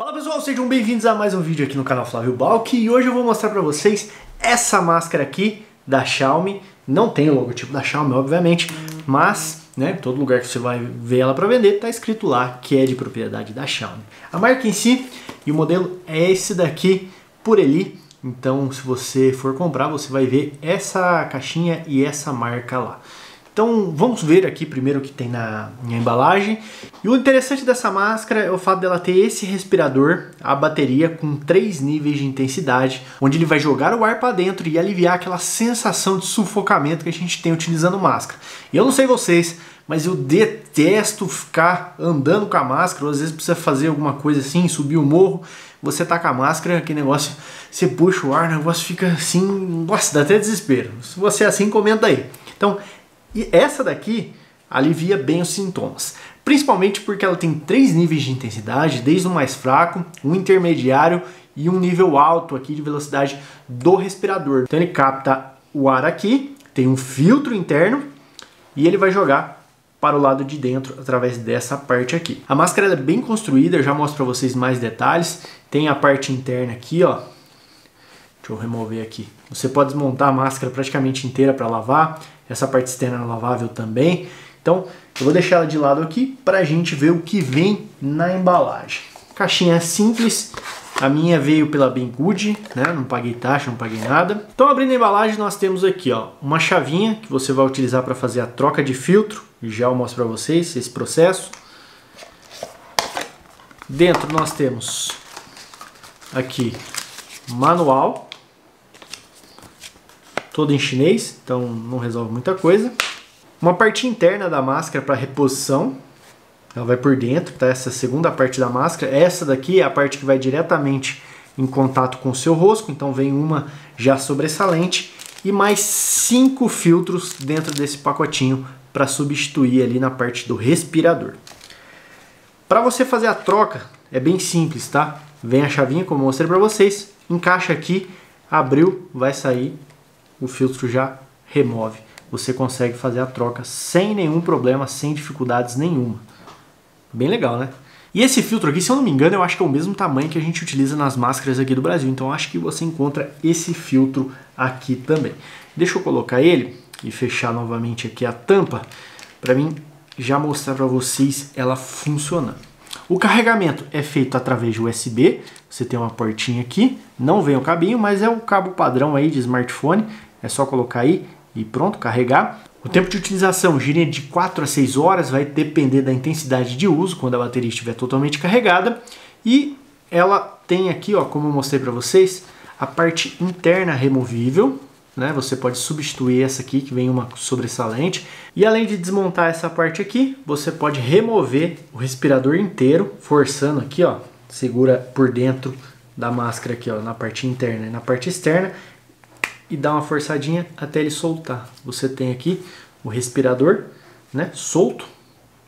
Fala pessoal, sejam bem-vindos a mais um vídeo aqui no canal Flávio Balk e hoje eu vou mostrar para vocês essa máscara aqui da Xiaomi. Não tem o logotipo da Xiaomi, obviamente, mas né, todo lugar que você vai ver ela para vender tá escrito lá que é de propriedade da Xiaomi. A marca em si e o modelo é esse daqui por Eli. Então, se você for comprar, você vai ver essa caixinha e essa marca lá. Então vamos ver aqui primeiro o que tem na, na, embalagem. E o interessante dessa máscara é o fato dela ter esse respirador, a bateria com três níveis de intensidade, onde ele vai jogar o ar para dentro e aliviar aquela sensação de sufocamento que a gente tem utilizando máscara. E eu não sei vocês, mas eu detesto ficar andando com a máscara, ou às vezes precisa fazer alguma coisa assim, subir o morro, você tá com a máscara, aquele negócio, você puxa o ar, o negócio fica assim, nossa, dá até desespero. Se você é assim, comenta aí. Então, e essa daqui alivia bem os sintomas, principalmente porque ela tem três níveis de intensidade, desde o mais fraco, um intermediário e um nível alto aqui de velocidade do respirador. Então ele capta o ar aqui, tem um filtro interno e ele vai jogar para o lado de dentro através dessa parte aqui. A máscara é bem construída, eu já mostro para vocês mais detalhes. Tem a parte interna aqui, ó. Deixa eu remover aqui. Você pode desmontar a máscara praticamente inteira para lavar essa parte externa lavável também. Então eu vou deixar ela de lado aqui para a gente ver o que vem na embalagem. Caixinha simples, a minha veio pela Banggood, né? Não paguei taxa, não paguei nada. Então abrindo a embalagem nós temos aqui, ó, uma chavinha que você vai utilizar para fazer a troca de filtro. Já eu mostro para vocês esse processo. Dentro nós temos aqui manual todo em chinês, então não resolve muita coisa. Uma parte interna da máscara para reposição, ela vai por dentro, tá? Essa segunda parte da máscara. Essa daqui é a parte que vai diretamente em contato com o seu rosto, então vem uma já sobressalente e mais cinco filtros dentro desse pacotinho para substituir ali na parte do respirador. Para você fazer a troca é bem simples, tá? Vem a chavinha como eu mostrei para vocês, encaixa aqui, abriu, vai sair o filtro já remove. Você consegue fazer a troca sem nenhum problema, sem dificuldades nenhuma. Bem legal, né? E esse filtro aqui, se eu não me engano, eu acho que é o mesmo tamanho que a gente utiliza nas máscaras aqui do Brasil. Então acho que você encontra esse filtro aqui também. Deixa eu colocar ele e fechar novamente aqui a tampa para mim já mostrar para vocês ela funcionando. O carregamento é feito através de USB. Você tem uma portinha aqui, não vem o cabinho, mas é o cabo padrão aí de smartphone é só colocar aí e pronto, carregar. O tempo de utilização gira de 4 a 6 horas, vai depender da intensidade de uso, quando a bateria estiver totalmente carregada. E ela tem aqui, ó, como eu mostrei para vocês, a parte interna removível, né? Você pode substituir essa aqui que vem uma sobressalente. E além de desmontar essa parte aqui, você pode remover o respirador inteiro, forçando aqui, ó, segura por dentro da máscara aqui, ó, na parte interna e na parte externa e dá uma forçadinha até ele soltar. Você tem aqui o respirador né, solto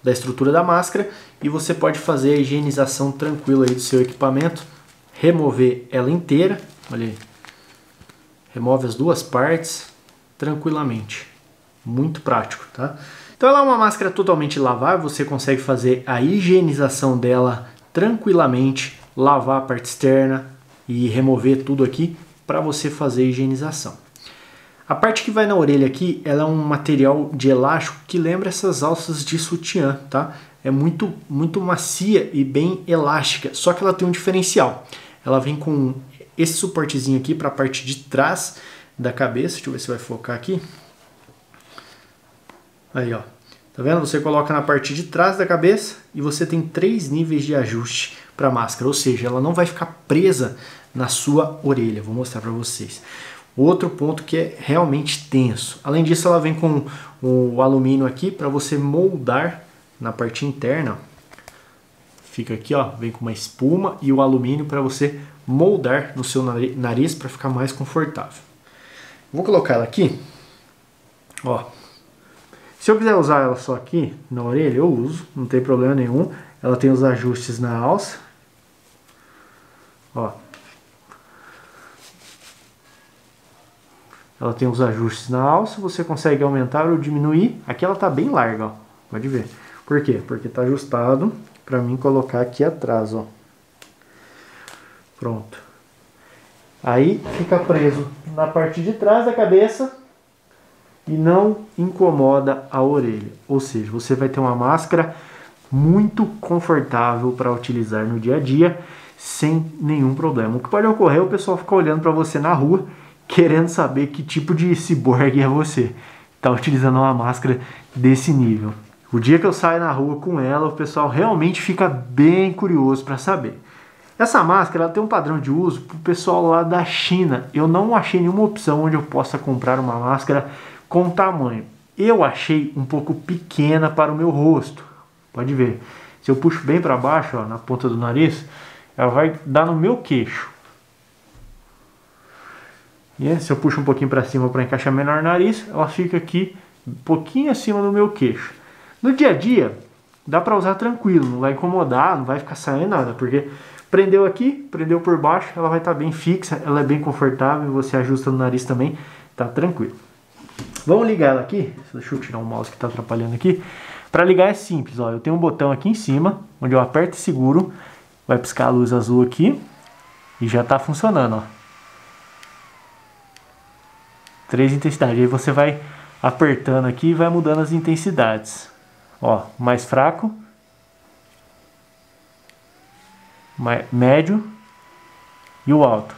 da estrutura da máscara e você pode fazer a higienização tranquila aí do seu equipamento, remover ela inteira, olha aí, remove as duas partes tranquilamente, muito prático, tá? Então ela é uma máscara totalmente lavável, você consegue fazer a higienização dela tranquilamente, lavar a parte externa e remover tudo aqui para você fazer a higienização. A parte que vai na orelha aqui, ela é um material de elástico que lembra essas alças de sutiã, tá? É muito, muito macia e bem elástica, só que ela tem um diferencial. Ela vem com esse suportezinho aqui para a parte de trás da cabeça. Deixa eu ver se vai focar aqui. Aí, ó. Tá vendo? Você coloca na parte de trás da cabeça e você tem três níveis de ajuste para a máscara, ou seja, ela não vai ficar presa na sua orelha. Vou mostrar para vocês. Outro ponto que é realmente tenso. Além disso, ela vem com o alumínio aqui para você moldar na parte interna. Fica aqui, ó, vem com uma espuma e o alumínio para você moldar no seu nariz para ficar mais confortável. Vou colocar ela aqui. Ó. Se eu quiser usar ela só aqui na orelha, eu uso, não tem problema nenhum. Ela tem os ajustes na alça. Ó, Ela tem os ajustes na alça, você consegue aumentar ou diminuir. Aqui ela está bem larga, ó. Pode ver. Por quê? Porque está ajustado para mim colocar aqui atrás, ó. Pronto. Aí fica preso na parte de trás da cabeça e não incomoda a orelha. Ou seja, você vai ter uma máscara muito confortável para utilizar no dia a dia sem nenhum problema. O que pode ocorrer é o pessoal ficar olhando para você na rua querendo saber que tipo de ciborgue é você. Está utilizando uma máscara desse nível. O dia que eu saio na rua com ela, o pessoal realmente fica bem curioso para saber. Essa máscara ela tem um padrão de uso para o pessoal lá da China. Eu não achei nenhuma opção onde eu possa comprar uma máscara com tamanho. Eu achei um pouco pequena para o meu rosto. Pode ver. Se eu puxo bem para baixo, ó, na ponta do nariz, ela vai dar no meu queixo. E se eu puxo um pouquinho para cima para encaixar menor o nariz, ela fica aqui um pouquinho acima do meu queixo. No dia a dia, dá para usar tranquilo, não vai incomodar, não vai ficar saindo nada, porque Prendeu aqui, prendeu por baixo, ela vai estar tá bem fixa, ela é bem confortável, você ajusta no nariz também, tá tranquilo. Vamos ligar ela aqui, deixa eu tirar o mouse que está atrapalhando aqui. Para ligar é simples, ó, eu tenho um botão aqui em cima, onde eu aperto e seguro, vai piscar a luz azul aqui e já está funcionando, ó. Três intensidades, aí você vai apertando aqui e vai mudando as intensidades. Ó, mais fraco, médio e o alto.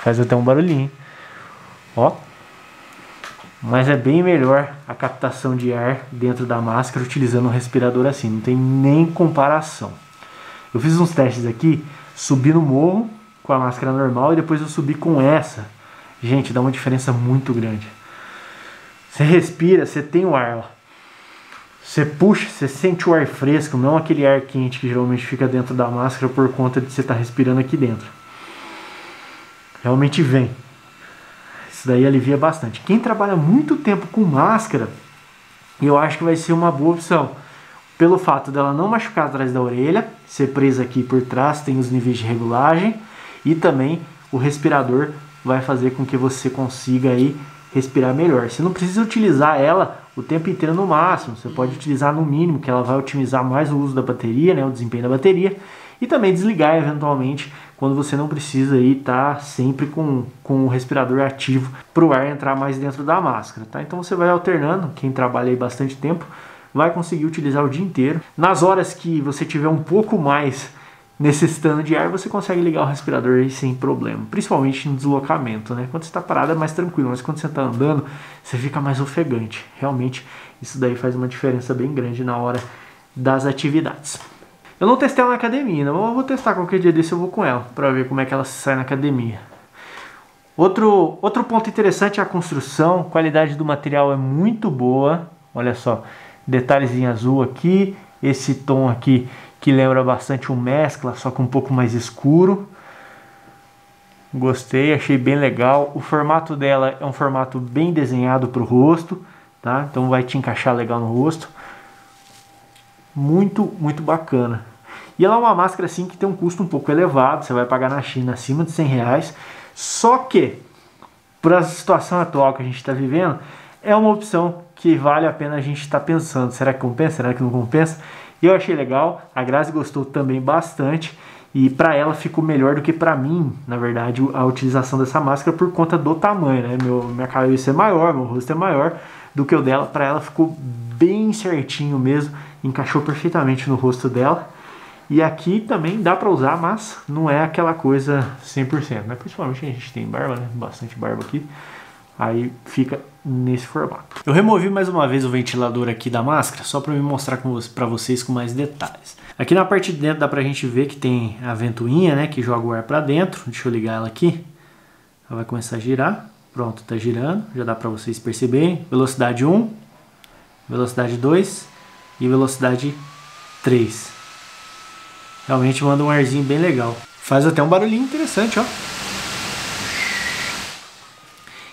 Faz até um barulhinho. Ó. Mas é bem melhor a captação de ar dentro da máscara utilizando um respirador assim. Não tem nem comparação. Eu fiz uns testes aqui, subi no morro com a máscara normal e depois eu subi com essa. Gente, dá uma diferença muito grande. Você respira, você tem o ar, ó. Você puxa, você sente o ar fresco, não aquele ar quente que geralmente fica dentro da máscara por conta de você estar tá respirando aqui dentro. Realmente vem. Isso daí alivia bastante. Quem trabalha muito tempo com máscara, eu acho que vai ser uma boa opção. Pelo fato dela não machucar atrás da orelha, ser presa aqui por trás, tem os níveis de regulagem e também o respirador vai fazer com que você consiga aí respirar melhor. Você não precisa utilizar ela o tempo inteiro no máximo, você pode utilizar no mínimo, que ela vai otimizar mais o uso da bateria, né, o desempenho da bateria, e também desligar eventualmente quando você não precisa estar tá sempre com, com o respirador ativo para o ar entrar mais dentro da máscara. Tá? Então você vai alternando, quem trabalha aí bastante tempo vai conseguir utilizar o dia inteiro. Nas horas que você tiver um pouco mais necessitando de ar, você consegue ligar o respirador aí sem problema, principalmente em deslocamento, né? Quando você está parado é mais tranquilo, mas quando você está andando, você fica mais ofegante. Realmente, isso daí faz uma diferença bem grande na hora das atividades. Eu não testei ela na academia, mas eu vou testar qualquer dia desse eu vou com ela, para ver como é que ela sai na academia. Outro, outro ponto interessante é a construção, a qualidade do material é muito boa, olha só, detalhes em azul aqui, esse tom aqui que lembra bastante um mescla, só que um pouco mais escuro. Gostei, achei bem legal. O formato dela é um formato bem desenhado para o rosto, tá? Então vai te encaixar legal no rosto. Muito, muito bacana. E ela é uma máscara assim que tem um custo um pouco elevado, você vai pagar na China acima de 100 reais. Só que, para a situação atual que a gente está vivendo, é uma opção que vale a pena a gente estar tá pensando. Será que compensa? Será que não compensa? Eu achei legal, a Grazi gostou também bastante e para ela ficou melhor do que para mim, na verdade, a utilização dessa máscara por conta do tamanho, né? Meu, minha cabeça é maior, meu rosto é maior do que o dela, para ela ficou bem certinho mesmo, encaixou perfeitamente no rosto dela. E aqui também dá para usar, mas não é aquela coisa 100%, né? Principalmente a gente tem barba, né? Bastante barba aqui. Aí fica nesse formato. Eu removi mais uma vez o ventilador aqui da máscara, só para me mostrar para vocês com mais detalhes. Aqui na parte de dentro dá pra gente ver que tem a ventoinha, né, que joga o ar para dentro. Deixa eu ligar ela aqui. Ela vai começar a girar. Pronto, tá girando. Já dá para vocês perceberem. Velocidade 1, velocidade 2 e velocidade 3. Realmente manda um arzinho bem legal. Faz até um barulhinho interessante, ó.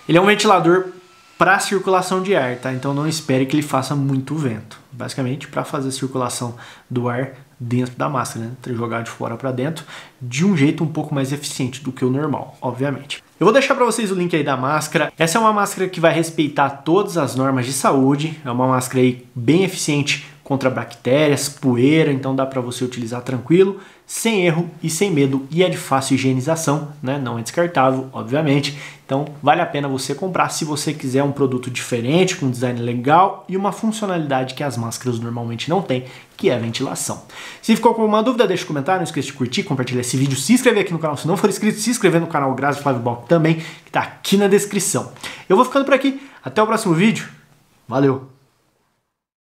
Ele é um ventilador para circulação de ar, tá? Então não espere que ele faça muito vento. Basicamente para fazer circulação do ar dentro da máscara, né? Jogar de fora para dentro de um jeito um pouco mais eficiente do que o normal, obviamente. Eu vou deixar para vocês o link aí da máscara. Essa é uma máscara que vai respeitar todas as normas de saúde. É uma máscara aí bem eficiente contra bactérias, poeira, então dá para você utilizar tranquilo, sem erro e sem medo e é de fácil higienização, né? Não é descartável, obviamente. Então vale a pena você comprar se você quiser um produto diferente, com design legal e uma funcionalidade que as máscaras normalmente não têm, que é a ventilação. Se ficou com alguma dúvida, deixa um comentário, não esqueça de curtir, compartilhar esse vídeo, se inscrever aqui no canal se não for inscrito, se inscrever no canal Grazi Flávio Balco também, que está aqui na descrição. Eu vou ficando por aqui, até o próximo vídeo, valeu!